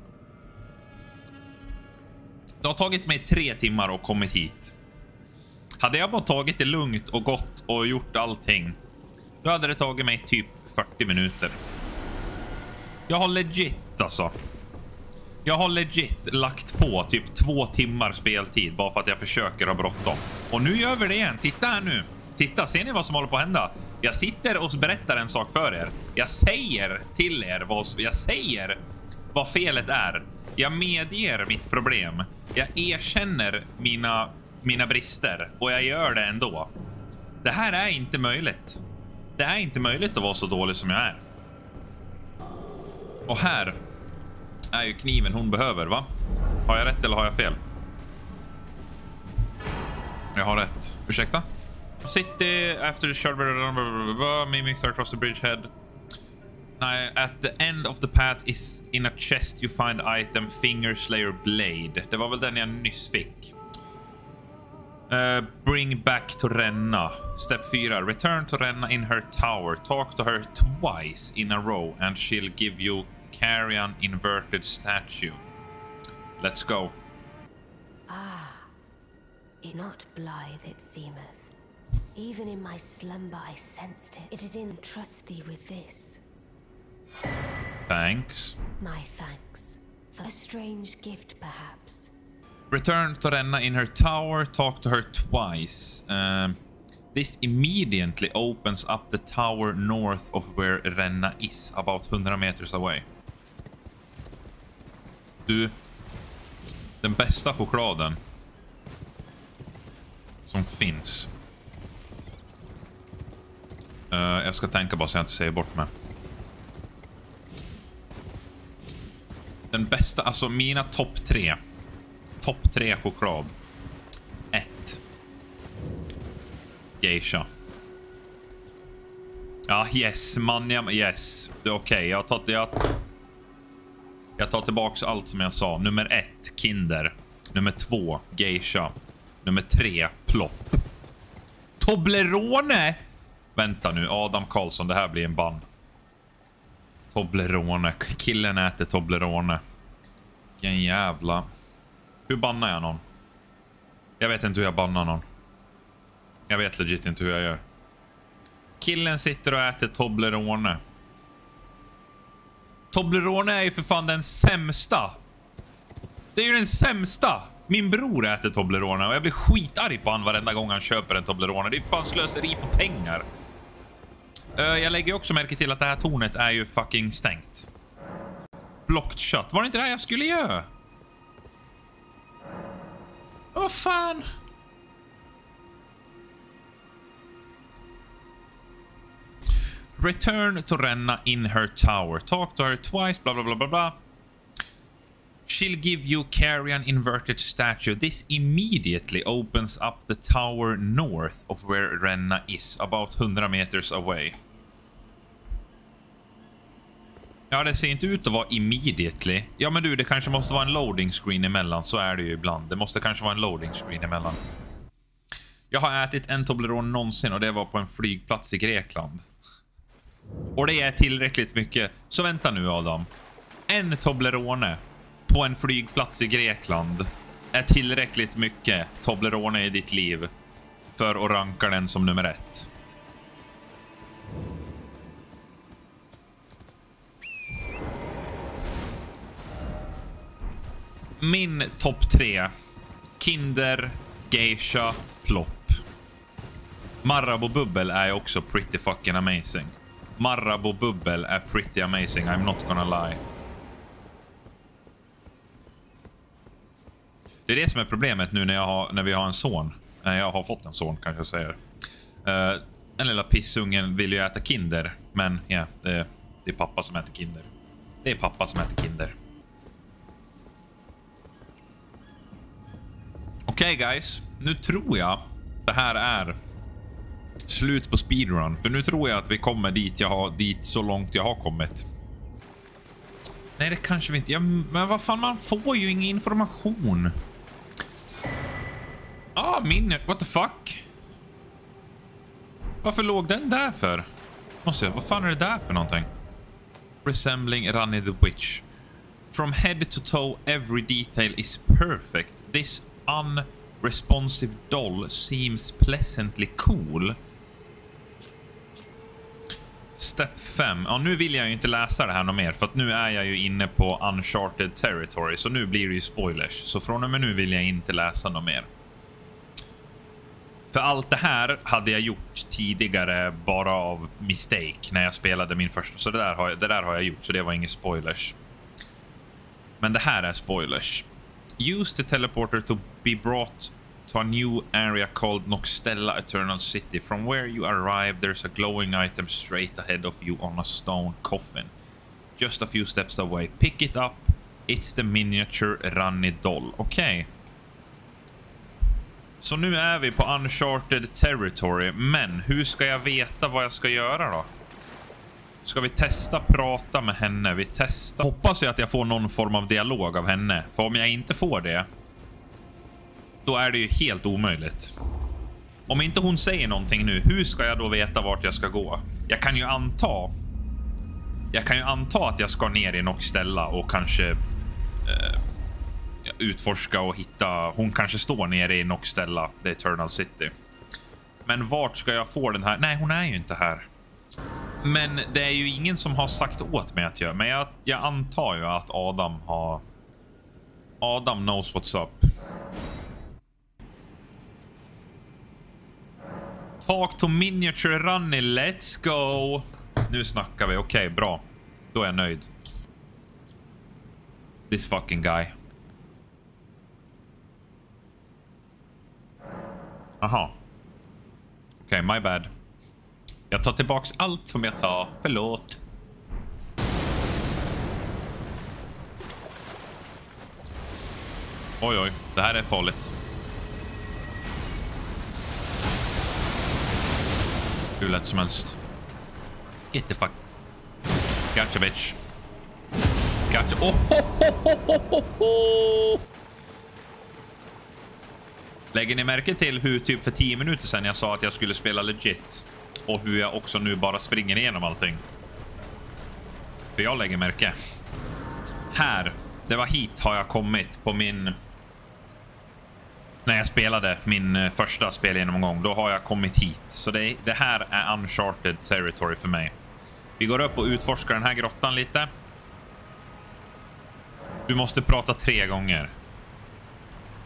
Det har tagit mig tre timmar och kommit hit. Hade jag bara tagit det lugnt och gått och gjort allting. Då hade det tagit mig typ 40 minuter. Jag har legit alltså. Jag har legit lagt på typ två timmar speltid bara för att jag försöker ha bråttom. Och nu gör vi det igen. Titta här nu. Titta, ser ni vad som håller på att hända? Jag sitter och berättar en sak för er. Jag säger till er vad jag säger vad felet är. Jag medger mitt problem. Jag erkänner mina mina brister och jag gör det ändå. Det här är inte möjligt. Det är inte möjligt att vara så dålig som jag är. Och här är ju kniven hon behöver, va? Har jag rätt eller har jag fel? Jag har rätt. Ursäkta? City after the shard mimic across the bridgehead. Nej, at the end of the path is in a chest you find item Finger Slayer Blade. Det var väl den jag nyss fick. Uh, bring back to Renna. Step 4. Return to Renna in her tower. Talk to her twice in a row and she'll give you Carrion inverted statue. Let's go. Ah, not blithe it seemeth. Even in my slumber I sensed it. It is in trust thee with this. Thanks. My thanks. For a strange gift, perhaps. Return to Renna in her tower. Talk to her twice. Um, this immediately opens up the tower north of where Renna is, about 100 meters away. Du, den bästa chokladen som finns. Uh, jag ska tänka bara så jag inte säger bort mig. Den bästa, alltså mina topp tre. Topp tre choklad. 1. Geisha. Ja, yes, man. Ja, yes. Det är Okej, okay. jag, tar, jag, jag tar tillbaks allt som jag sa. Nummer ett, Kinder. Nummer två, Geisha. Nummer tre, Plopp. Toblerone! Vänta nu, Adam Karlsson, det här blir en ban. Toblerone. Killen äter Toblerone. Vilken jävla... Hur bannar jag någon? Jag vet inte hur jag bannar någon. Jag vet legit inte hur jag gör. Killen sitter och äter Toblerone. Toblerone är ju för fan den sämsta. Det är ju den sämsta. Min bror äter Toblerone och jag blir skitarg på han varenda gång han köper en Toblerone. Det är fan slöseri på pengar. Eh, jag lägger också märke till att det här tornet är ju fucking stängt. Blocked shut. Var det inte det här jag skulle göra? Vad fan? Return to Renna in her tower. Talk to her twice, blah, blah, blah, blah, blah. She'll give you Carrion inverted statue. This immediately opens up the tower north of where Renna is, about 100 meters away. Ja, det ser inte ut att vara immediately. Ja, men du, det kanske måste vara en loading screen emellan. Så är det ju ibland. Det måste kanske vara en loading screen emellan. Jag har ätit en Toblerone någonsin och det var på en flygplats i Grekland. Och det är tillräckligt mycket. Så vänta nu Adam. En Toblerone på en flygplats i Grekland är tillräckligt mycket Toblerone i ditt liv för att ranka den som nummer ett. Min topp tre. Kinder, Geisha, Plopp. Marabou Bubbel är också pretty fucking amazing. Marabou Bubbel är pretty amazing, I'm not gonna lie. Det är det som är problemet nu när, jag har, när vi har en son. När jag har fått en son kanske jag säger. Uh, den lilla pissungen vill ju äta Kinder. Men ja, det, det är pappa som äter Kinder. Det är pappa som äter Kinder. Okej okay, guys, nu tror jag det här är slut på speedrun. För nu tror jag att vi kommer dit jag har dit så långt jag har kommit. Nej, det kanske vi inte. Ja, men vad fan, man får ju ingen information. Ah, minnet. What the fuck? Varför låg den där för? Måste jag, vad fan är det där för någonting? Resembling Rani the Witch. From head to toe, every detail is perfect. This unresponsive doll seems pleasantly cool. Step 5. Ja, nu vill jag ju inte läsa det här något mer för att nu är jag ju inne på uncharted territory så nu blir det ju spoilers. Så från och med nu vill jag inte läsa något mer. För allt det här hade jag gjort tidigare bara av mistake när jag spelade min första. Så det där har jag, det där har jag gjort, så det var inget spoilers. Men det här är spoilers. Use the teleporter to be brought to a new area called Noxtella Eternal City. From where you arrive, there's a glowing item straight ahead of you on a stone coffin. Just a few steps away. Pick it up. It's the miniature Runny doll. Okej. Okay. Så nu är vi på uncharted territory, men hur ska jag veta vad jag ska göra då? Ska vi testa prata med henne? Vi testar. Hoppas jag att jag får någon form av dialog av henne. För om jag inte får det, då är det ju helt omöjligt. Om inte hon säger någonting nu, hur ska jag då veta vart jag ska gå? Jag kan ju anta. Jag kan ju anta att jag ska ner i Noxtella och kanske eh, utforska och hitta. Hon kanske står nere i Noxtella, The Eternal City. Men vart ska jag få den här? Nej, hon är ju inte här. Men det är ju ingen som har sagt åt mig att göra. Men jag, jag antar ju att Adam har... Adam knows what's up. Talk to miniature runny, let's go! Nu snackar vi, okej, okay, bra. Då är jag nöjd. This fucking guy. Aha. Okej, okay, my bad. Jag tar tillbaks allt som jag sa. Förlåt. Oj, oj. Det här är farligt. Hur lätt som helst. Get the fuck... Gotcha bitch. Gotcha. Oh, ho, ho, ho, ho, ho. Lägger ni märke till hur typ för 10 minuter sedan jag sa att jag skulle spela legit? Och hur jag också nu bara springer igenom allting. För jag lägger märke. Här. Det var hit har jag kommit på min... När jag spelade min eh, första spelgenomgång. Då har jag kommit hit. Så det, det här är uncharted territory för mig. Vi går upp och utforskar den här grottan lite. Du måste prata tre gånger.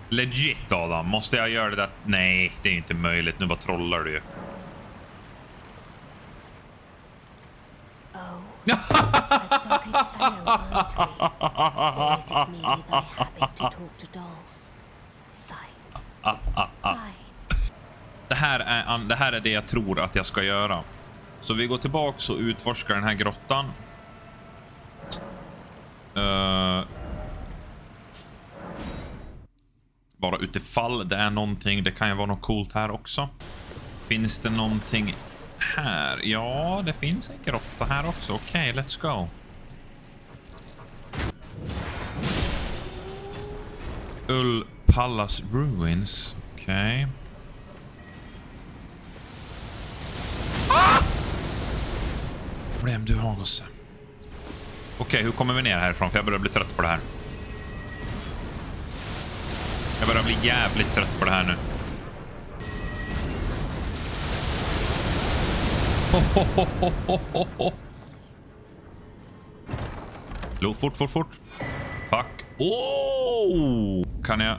Legit Adam, måste jag göra det där? Nej, det är inte möjligt. Nu bara trollar du ju. Oh, Det här, är, det här är det jag tror att jag ska göra. Så vi går tillbaks och utforskar den här grottan. Uh, bara utifall det är någonting. Det kan ju vara något coolt här också. Finns det någonting här? Ja, det finns en grotta här också. Okej, let's go. Ull Palace Ruins. Okej. Problem du har, gosse. Okej, hur kommer vi ner härifrån? För jag börjar bli trött på det här. Jag börjar bli jävligt trött på det här nu. Lo, fort, fort, fort. Tack. Oh! Kan jag...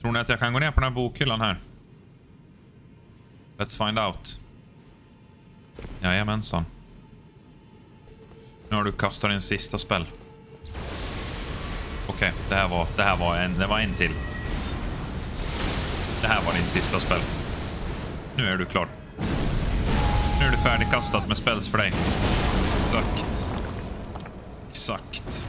Tror ni att jag kan gå ner på den här bokhyllan här? Let's find out. Jajamensan. Nu har du kastat din sista spel. Okej, det här var, det här var en, det var en till. Det här var din sista spel. Nu är du klar. Nu är du färdigkastat med spells för dig. Exakt. Exakt.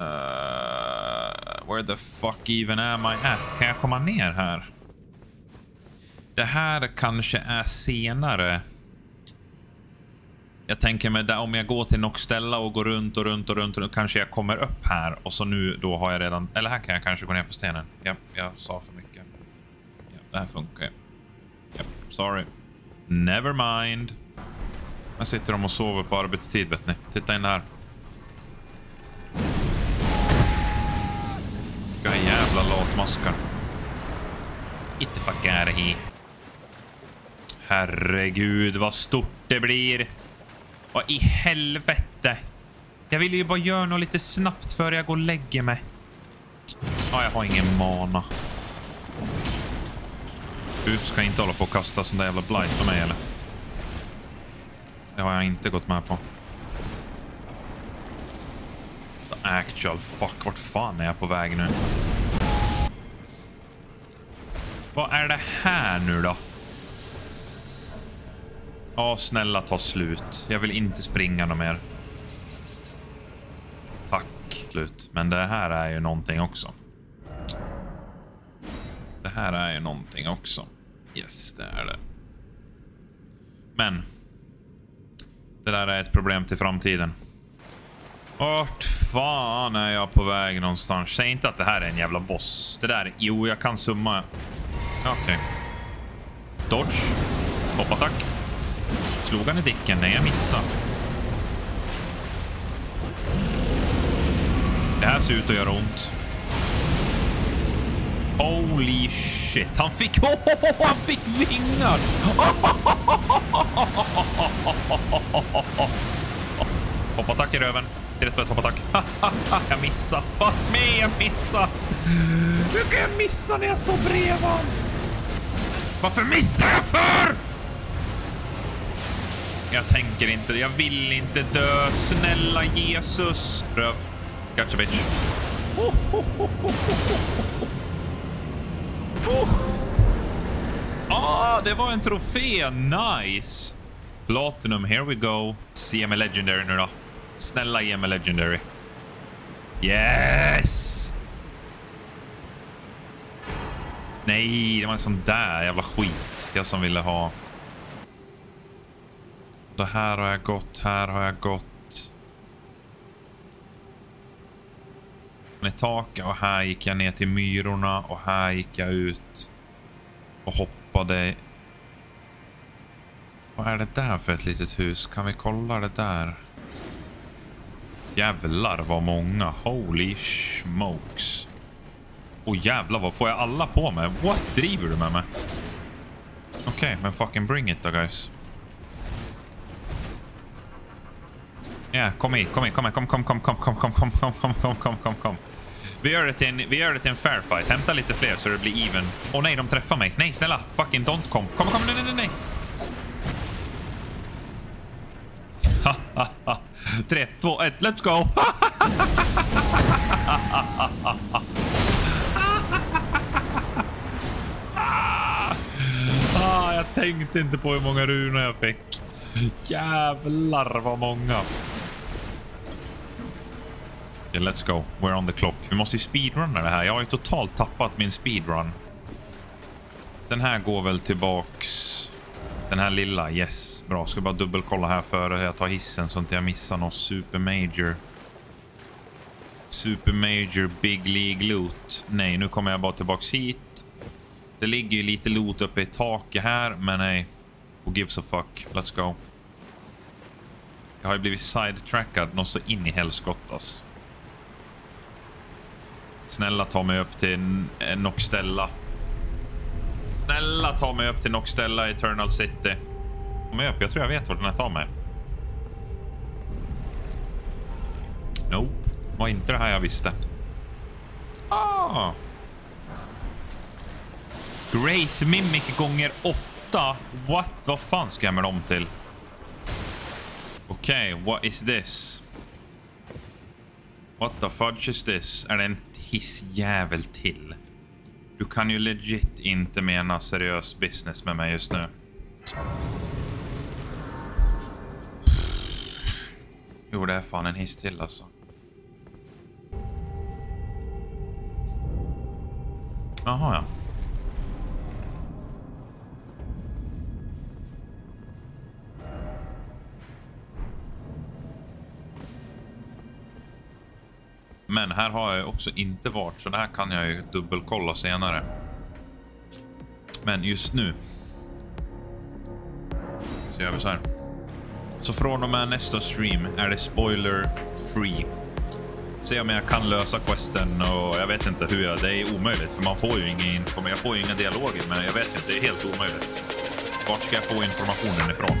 Uh, where the fuck even am I at? Kan jag komma ner här? Det här kanske är senare. Jag tänker mig där om jag går till Noxtella och går runt och runt och runt, och kanske jag kommer upp här och så nu då har jag redan... Eller här kan jag kanske gå ner på stenen. Ja, jag sa för mycket. Ja, det här funkar ju. Ja, sorry. Never mind. Här sitter de och sover på arbetstid, vet ni. Titta in här. Vilka jävla latmaskar. Get the fuck out of here. Herregud, vad stort det blir. Vad i helvete? Jag vill ju bara göra något lite snabbt före jag går och lägger mig. Ja, jag har ingen mana. Du ska inte hålla på och kasta sån där jävla blight på mig, eller? Det har jag inte gått med på. The actual fuck, vart fan är jag på väg nu? Vad är det här nu då? Ja, snälla ta slut. Jag vill inte springa någon mer. Tack. Slut. Men det här är ju någonting också. Det här är ju någonting också. Yes, det är det. Men. Det där är ett problem till framtiden. Vart fan är jag på väg någonstans? Säg inte att det här är en jävla boss. Det där, jo jag kan summa. Okej. Dodge. Hoppattack. Slog han i dicken? Nej, jag missade. Det här ser ut att göra ont. Holy shit. Han fick... Oh, han fick vingar! Hoppattack i röven. Direkt för ett hoppattack. jag missade. Fuck me, jag missade. Hur kan jag missa när jag står bredvid honom? Varför missar jag för? Jag tänker inte. Jag vill inte dö. Snälla Jesus. Röv. Gotcha bitch. Oh, oh, oh. Ah, det var en trofé. Nice. Platinum, here we go. Ge mig legendary nu då. Snälla ge mig legendary. Yes! Nej, det var en sån där jävla skit. Jag som ville ha... Det här har jag gått, här har jag gått. I taket och här gick jag ner till myrorna och här gick jag ut och hoppade. Vad är det där för ett litet hus? Kan vi kolla det där? Jävlar vad många. Holy smokes. Och jävlar vad får jag alla på mig? What driver du med mig? Okej, okay, men fucking bring it då guys. Ja, kom hit, kom hit, kom hit, kom, kom, kom, kom, kom, kom, kom, kom, kom, kom, kom, kom, kom. Vi gör det till en, vi gör det till en fair fight. Hämta lite fler så det blir even. Åh oh, nej, de träffar mig. Nej, snälla. Fucking don't kom. Kom, kom, nej, nej, nej. Ha, ha, ha. Tre, två, ett, let's go! ah, jag tänkte inte på hur många runor jag fick. Jävlar vad många. Okay, let's go. We're on the clock. Vi måste ju speedrunna det här. Jag har ju totalt tappat min speedrun. Den här går väl tillbaks... Den här lilla, yes. Bra, ska bara dubbelkolla här före jag tar hissen så att jag missar något super major. Super major big League loot. Nej, nu kommer jag bara tillbaks hit. Det ligger ju lite loot uppe i taket här, men nej. Who gives a fuck? Let's go. Jag har ju blivit sidetrackad något så in i helskottas. Snälla ta mig upp till eh, Noxtella. Snälla ta mig upp till Noxtella Eternal City. Ta mig upp, jag tror jag vet vart den här tar mig. Nope, var inte det här jag visste. Ah! Grace Mimic gånger åtta. What? Vad fan ska jag med dem till? Okej, okay, what is this? What the fudge is this? Är det en hissjävel till? Du kan ju legit inte mena seriös business med mig just nu. Jo, det är fan en hiss till alltså. Jaha, ja. Men här har jag också inte varit, så det här kan jag ju dubbelkolla senare. Men just nu så gör vi så här. Så från och med nästa stream är det spoiler free. Se om jag kan lösa questen och jag vet inte hur jag... Det är omöjligt för man får ju ingen information. Jag får ju inga dialoger men jag vet inte. Det är helt omöjligt. Vart ska jag få informationen ifrån?